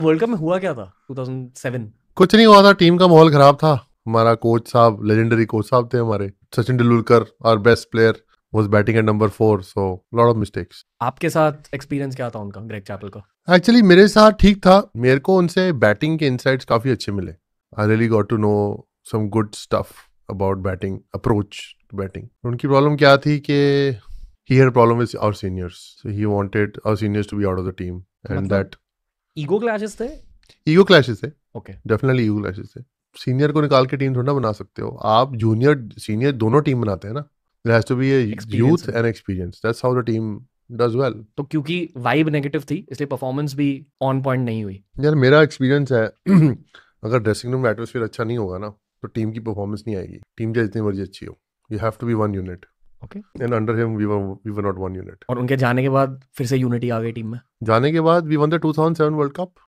World cup में हुआ क्या था? 2007 कुछ नहीं हुआ था टीम का माहौल खराब था। हमारा कोच साहब लेजेंडरी कोच साहब थे हमारे। सचिन तेंदुलकर और best player was batting at number four so lot of mistakes आपके साथ एक्सपीरियंस क्या था उनका ग्रेग चैपल का? एक्चुअली मेरे साथ ठीक था। मेरे को उनसे बैटिंग के इनसाइट्स काफ़ी अच्छे मिले। I really got to know some good stuff about batting approach to batting उनकी प्रॉब्लम क्या थी कि problem with our seniors. So he wanted our seniors to be out of the team. And मतलब- that ego clashes थे? Ego clashes थे। Okay definitely ego clashes थे। Senior को निकाल के टीम थोड़ा बना सकते हो। आप जूनियर सीनियर दोनों टीम बनाते हैं ना। There has to be Experience youth. And experience that's how the team does well तो क्योंकि वाइब नेगेटिव थी इसलिए परफॉर्मेंस भी ऑन पॉइंट नहीं हुई। यार मेरा एक्सपीरियंस है अगर ड्रेसिंग रूम एटमोसफियर अच्छा नहीं होगा ना तो टीम की परफॉर्मेंस नहीं आएगी। टीम चाहे जितनी मर्ज़ी अच्छी हो। You have to be one unit Okay. And under him we were we were not one unit और उनके जाने के बाद फिर से यूनिटी आ गई टीम में? जाने के बाद we won the 2007 world cup